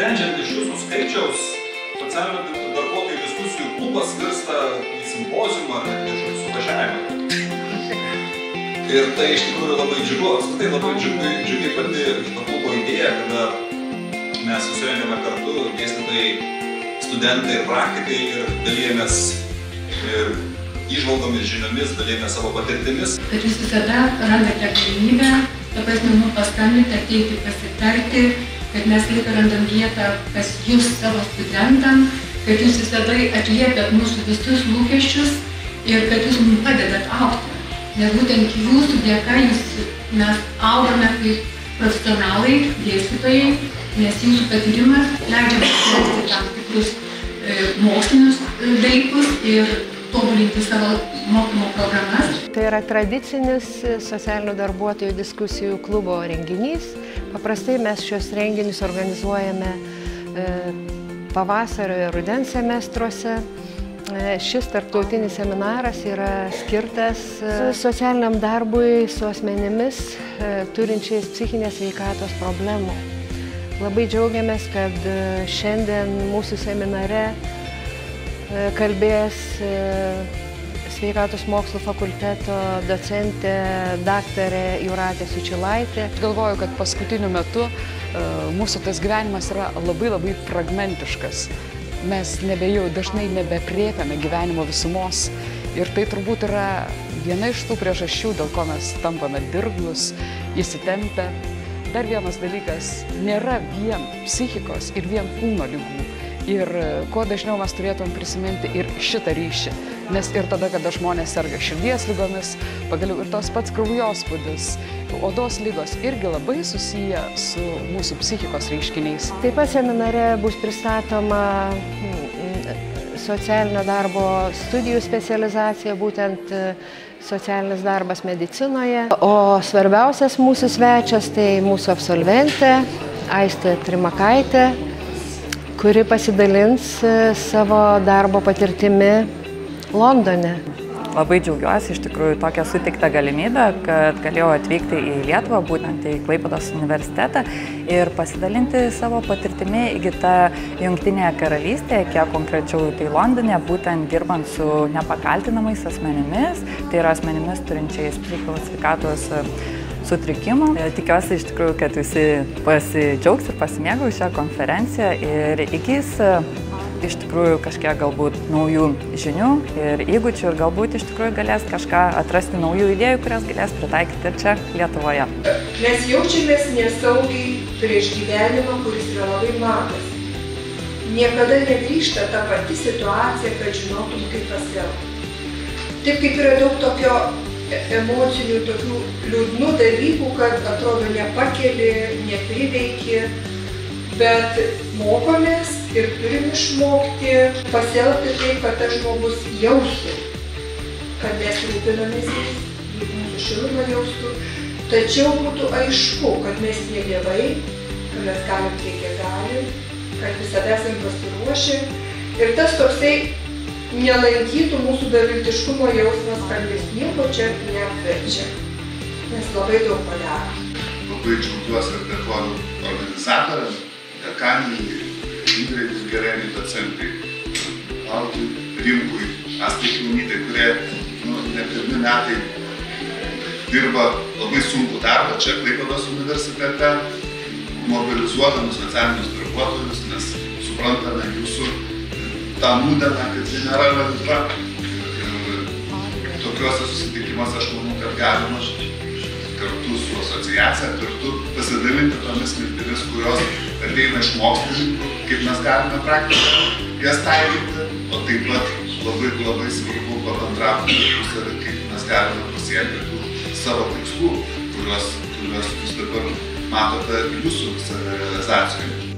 sprendžiant iš jūsų skaičiaus, socialinio darbuotojų diskusijų klubas virsta į simpoziumą ar net kažkokį suvažiavimą. Ir tai iš tikrųjų labai džiugu, apskritai labai džiugi, džiugi pati šito klubo idėja, kada mes susirengėme kartu, dėstytojai, studentai ir praktikai ir dalyjėmės ir įžvalgomis, žiniomis, dalyjėmės savo patirtimis. Kad jūs visada randate galimybę, ta prasme, mums paskambinti, ateiti, pasitarti, kad mes laiką randam vietą pas jūs savo studentam, kad jūs visada atliepiat mūsų visus lūkesčius ir kad jūs mums padedat aukti. Nes būtent jūsų dėka jūs, mes augame kaip profesionalai, dėstytojai, nes jūsų patyrimas leidžia mums tam tikrus e, mokslinius e, dalykus ir tobulinti savo mokymo programas. Tai yra tradicinis socialinių darbuotojų diskusijų klubo renginys. Paprastai mes šios renginius organizuojame e, pavasario ir rudens semestruose. E, šis tarptautinis seminaras yra skirtas e, socialiniam darbui su asmenimis turinčiais psichinės veikatos problemų. Labai džiaugiamės, kad šiandien mūsų seminare kalbės sveikatos mokslų fakulteto docentė daktarė Juratė Sučilaitė. Galvoju, kad paskutiniu metu mūsų tas gyvenimas yra labai labai fragmentiškas. Mes nebejau, dažnai nebepriepiame gyvenimo visumos ir tai turbūt yra viena iš tų priežasčių, dėl ko mes tampame dirglus, įsitempę. Dar vienas dalykas, nėra vien psichikos ir vien kūno lygų. Ir kuo dažniau mes turėtum prisiminti ir šitą ryšį. Nes ir tada, kada žmonės serga širdies lygomis, pagaliau ir tos pats kraujospūdis, odos lygos irgi labai susiję su mūsų psichikos reiškiniais. Taip pat seminare bus pristatoma socialinio darbo studijų specializacija, būtent socialinis darbas medicinoje. O svarbiausias mūsų svečias tai mūsų absolventė Aistė Trimakaitė, kuri pasidalins savo darbo patirtimi Londone. Labai džiaugiuosi iš tikrųjų tokią sutiktą galimybę, kad galėjau atvykti į Lietuvą, būtent į Klaipados universitetą ir pasidalinti savo patirtimi įgytą Junktinėje karalystėje, kiek konkrečiau tai Londone, būtent dirbant su nepakaltinamais asmenimis, tai yra asmenimis turinčiais psichikos sveikatos sutrikimų. Tikiuosi iš tikrųjų, kad visi pasidžiaugs ir pasimėgau šią konferenciją ir įgys iš tikrųjų kažkiek galbūt naujų žinių ir įgūdžių ir galbūt iš tikrųjų galės kažką atrasti naujų idėjų, kurias galės pritaikyti ir čia Lietuvoje. Mes jaučiamės nesaugiai prieš gyvenimą, kuris yra labai matas. Niekada negrįžta ta pati situacija, kad žinotum, kaip pasielgti. Taip kaip yra daug tokio emocinių, tokių liūdnų dalykų, kad atrodo nepakeli, nepriveiki, bet mokomės ir turim išmokti pasielgti taip, kad tas žmogus jaustų, kad mes rūpinamės jais, mūsų šilumą jaustų, tačiau būtų aišku, kad mes ne dievai, kad mes galim tiek, kiek galim, kad visada esam pasiruošę. Ir tas toksai nelankytų mūsų beviltiškumo jausmas, kad jis nieko čia neapverčia, nes labai daug padaro. Labai džiaugiuosi ir dėkoju organizatoriams, dekanijai, Indrei Gereniai docentai, Altui Rimkui, Astai Kilnytai, kurie nu, ne pirmi metai dirba labai sunku darbą čia Klaipėdos universitete, mobilizuodami socialinius darbuotojus, nes suprantame jūsų tą nudeną, kad ji nėra lengva. Ir tokiuose susitikimuose aš manau, kad galima kartu su asociacija, kartu pasidalinti tomis mintimis, kurios ateina iš mokslininkų, kaip mes galime praktiškai jas taikyti, o taip pat labai labai svarbu pabendrauti tarpusavį, kaip mes galime pasiekti tų savo tikslų, kuriuos, kuriuos jūs dabar matote jūsų savirealizacijoje.